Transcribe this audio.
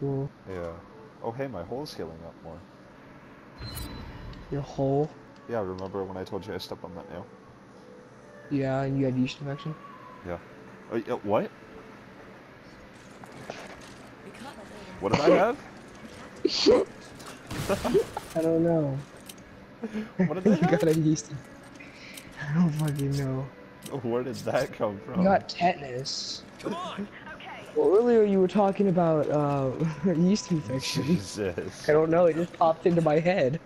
cool. Yeah. Oh, hey, my hole's healing up more. Your hole. Yeah, remember when I told you I stepped on that nail? Yeah, and you had yeast infection. Yeah. Oh, yeah, what? We can't let Odin What did I have? I don't know. What did you I have? got a yeast. I don't fucking know. Where did that come from? You got tetanus. Come on. Well, earlier you were talking about uh, yeast infection. Jesus. I don't know. It just popped into my head.